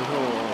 然后。